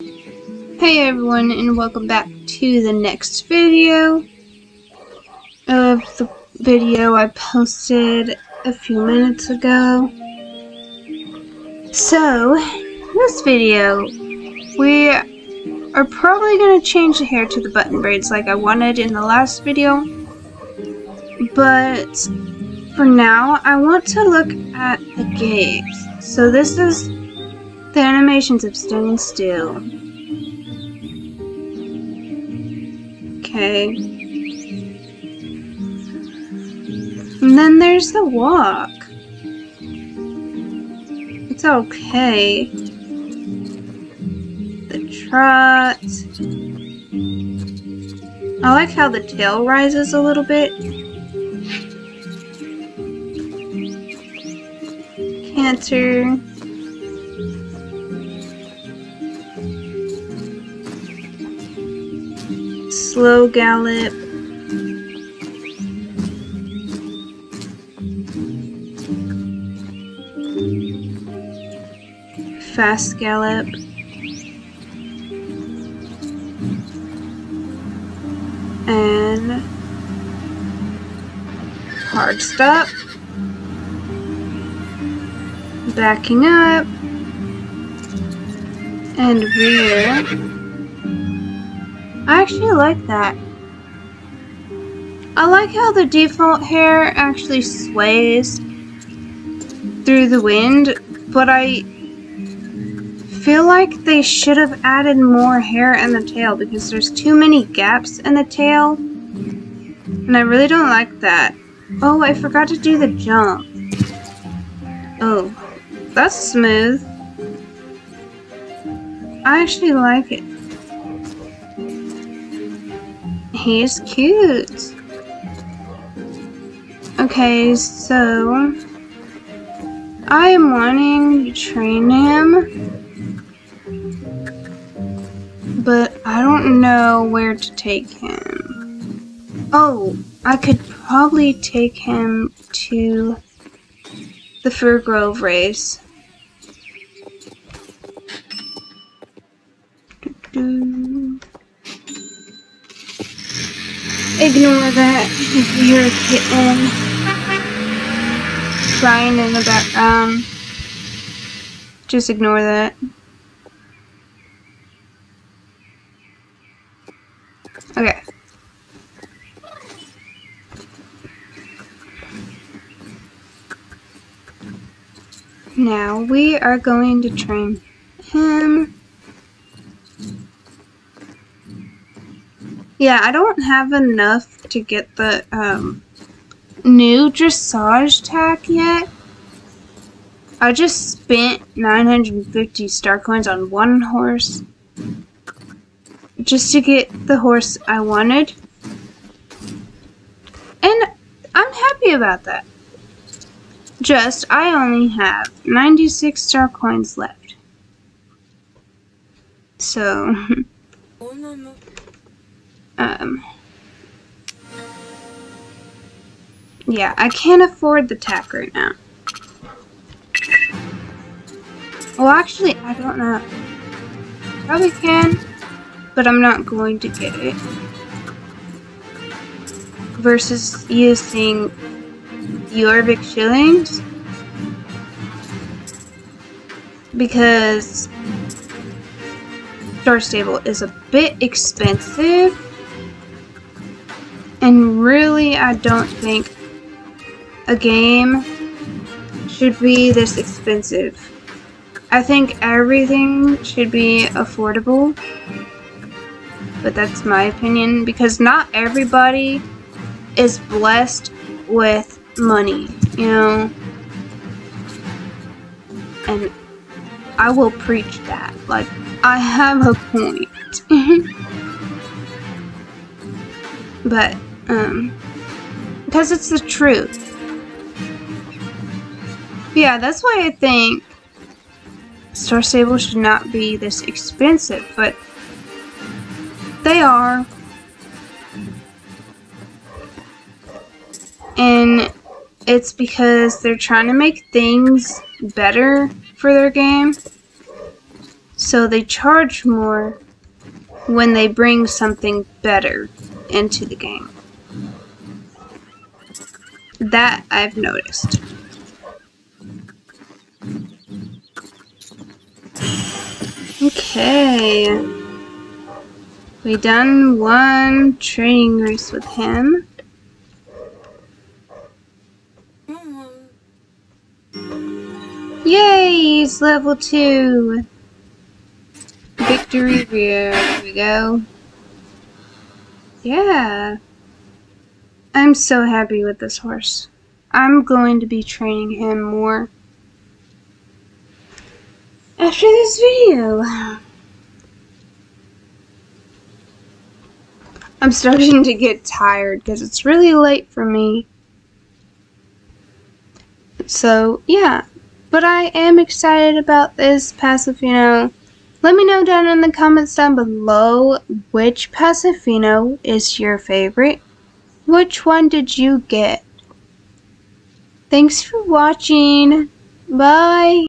Hey everyone and welcome back to the next video of the video I posted a few minutes ago. So, this video, we are probably going to change the hair to the button braids like I wanted in the last video. But, for now, I want to look at the gaits. So this is the animations of standing still. Okay. And then there's the walk. It's okay. The trot. I like how the tail rises a little bit. Canter. Slow gallop. Fast gallop. And hard stop. Backing up. And rear. I actually like that. I like how the default hair actually sways through the wind, but I feel like they should have added more hair in the tail because there's too many gaps in the tail. And I really don't like that. Oh, I forgot to do the jump. Oh, that's smooth. I actually like it. He's cute. Okay, so I am wanting to train him, but I don't know where to take him. Oh, I could probably take him to the Firgrove race. Ignore that if you hear a kitten crying in the background. Just ignore that. Okay. Now we are going to train him Yeah, I don't have enough to get the um, new dressage tack yet. I just spent 950 star coins on one horse just to get the horse I wanted. And I'm happy about that. Just, I only have 96 star coins left. So... Um, yeah, I can't afford the tack right now. Well, actually, I don't know. Probably can, but I'm not going to get it. Versus using Jorvik shillings. Because Star Stable is a bit expensive and really, I don't think a game should be this expensive. I think everything should be affordable. But that's my opinion because not everybody is blessed with money, you know? And I will preach that. Like, I have a point. but um, because it's the truth. Yeah, that's why I think Star Stable should not be this expensive, but they are. And it's because they're trying to make things better for their game. So they charge more when they bring something better into the game. That I've noticed. Okay. We done one training race with him. Yay, he's level 2. Victory There we go. Yeah. I'm so happy with this horse. I'm going to be training him more after this video. I'm starting to get tired because it's really late for me. So, yeah. But I am excited about this Paso Fino. Let me know down in the comments down below which Paso Fino is your favorite. Which one did you get? Thanks for watching. Bye.